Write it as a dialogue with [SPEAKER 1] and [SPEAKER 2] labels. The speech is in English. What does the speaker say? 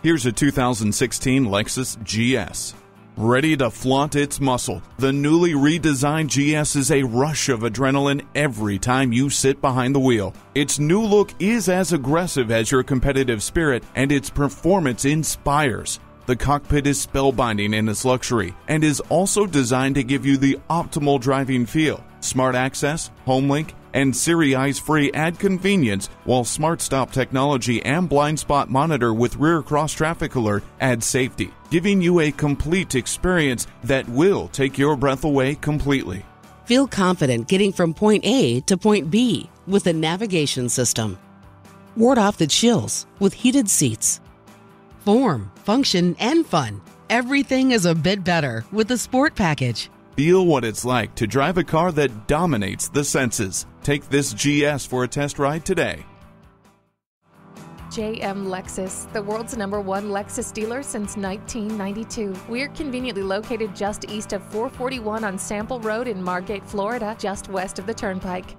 [SPEAKER 1] Here's a 2016 Lexus GS. Ready to flaunt its muscle, the newly redesigned GS is a rush of adrenaline every time you sit behind the wheel. Its new look is as aggressive as your competitive spirit, and its performance inspires. The cockpit is spellbinding in its luxury and is also designed to give you the optimal driving feel. Smart Access, HomeLink, and Siri Eyes Free add convenience, while Smart Stop technology and blind spot monitor with rear cross traffic alert add safety, giving you a complete experience that will take your breath away completely.
[SPEAKER 2] Feel confident getting from point A to point B with the navigation system. Ward off the chills with heated seats. Form, function, and fun. Everything is a bit better with the Sport Package.
[SPEAKER 1] Feel what it's like to drive a car that dominates the senses. Take this GS for a test ride today.
[SPEAKER 3] JM Lexus, the world's number one Lexus dealer since 1992. We're conveniently located just east of 441 on Sample Road in Margate, Florida, just west of the Turnpike.